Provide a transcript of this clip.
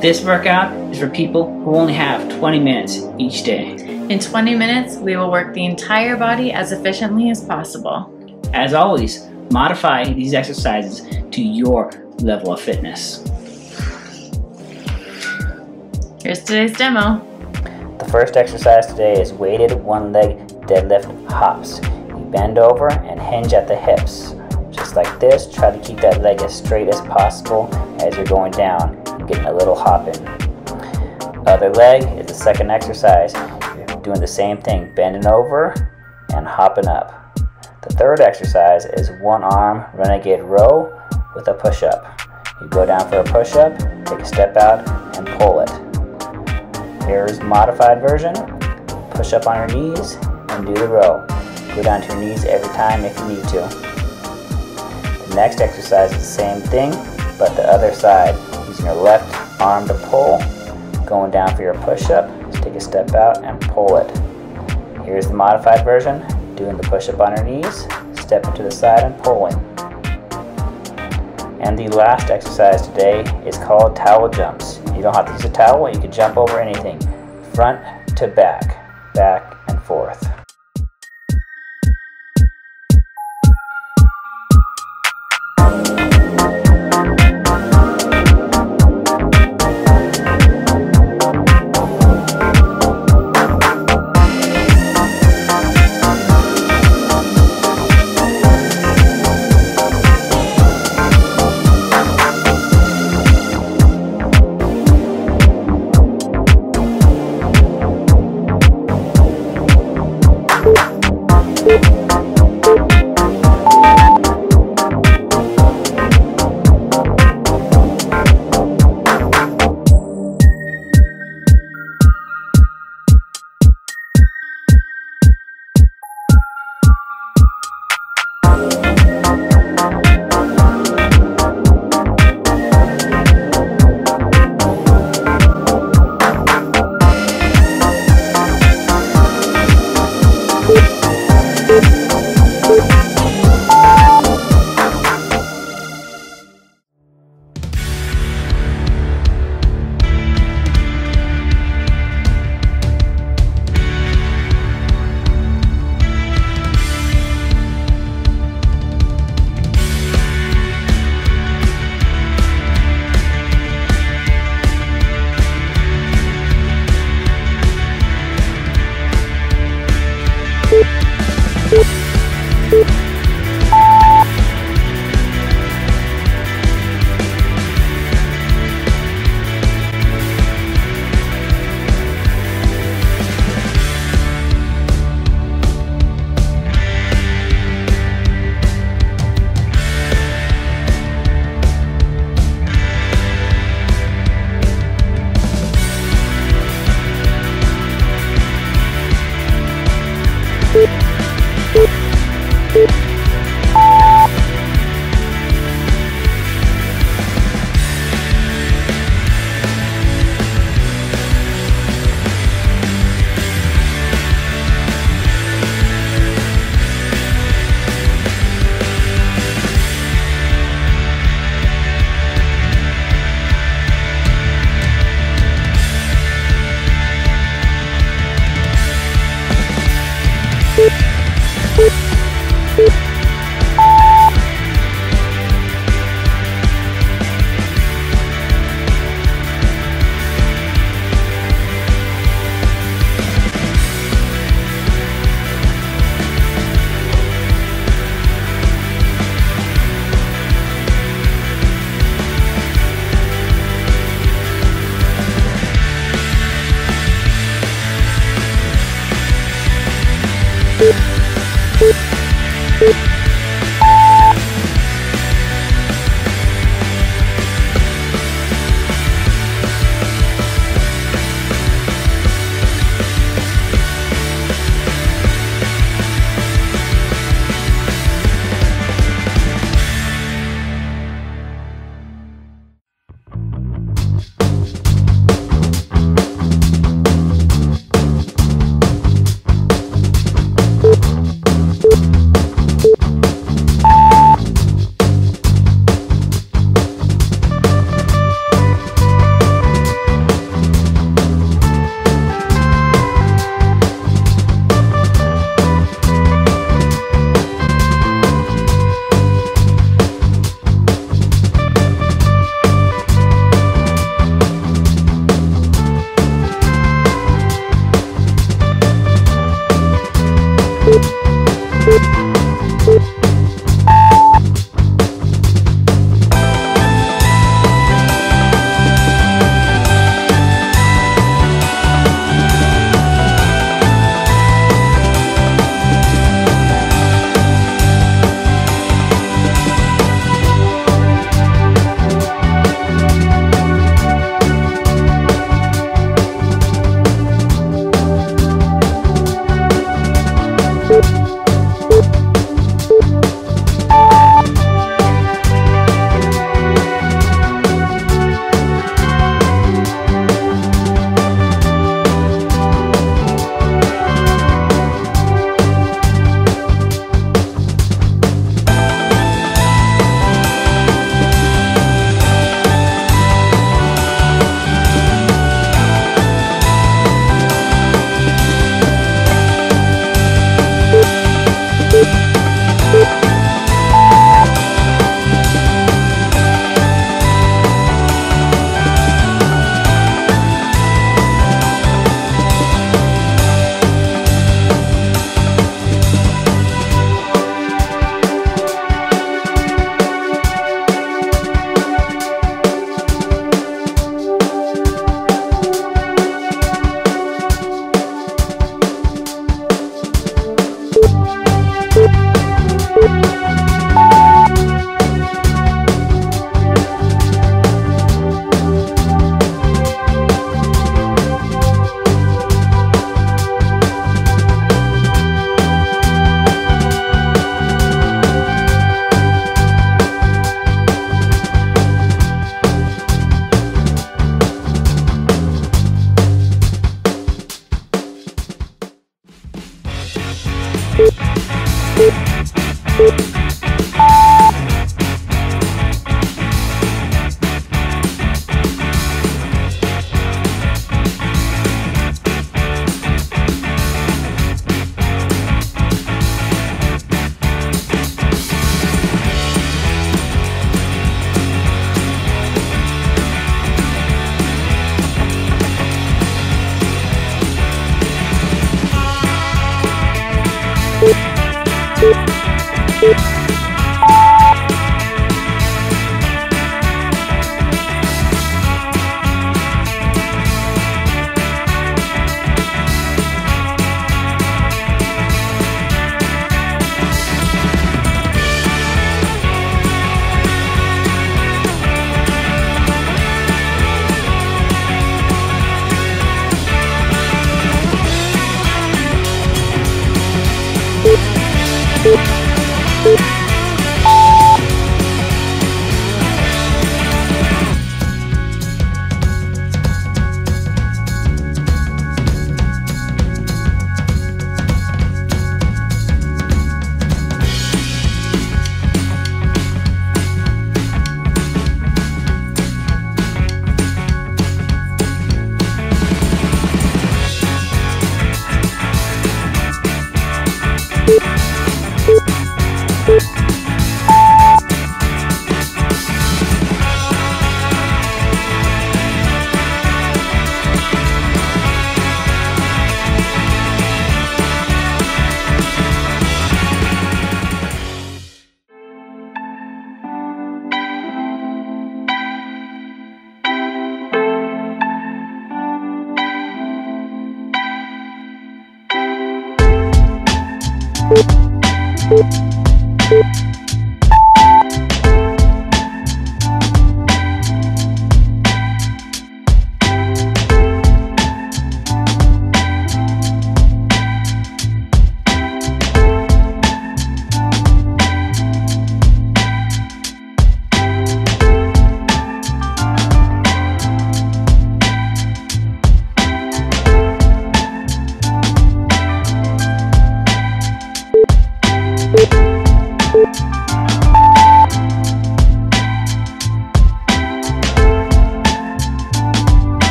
This workout is for people who only have 20 minutes each day. In 20 minutes, we will work the entire body as efficiently as possible. As always, modify these exercises to your level of fitness. Here's today's demo. The first exercise today is weighted one leg deadlift hops. You bend over and hinge at the hips. Just like this, try to keep that leg as straight as possible as you're going down, getting a little hop in. Other leg is the second exercise. Doing the same thing, bending over and hopping up. The third exercise is one arm renegade row with a push up. You go down for a push up, take a step out, and pull it. Here's modified version. Push up on your knees and do the row. Go down to your knees every time if you need to. The next exercise is the same thing, but the other side. Using your left arm to pull, going down for your push-up, take a step out and pull it. Here's the modified version, doing the push-up on your knees, stepping to the side and pulling. And the last exercise today is called towel jumps. You don't have to use a towel, you can jump over anything. Front to back, back and forth.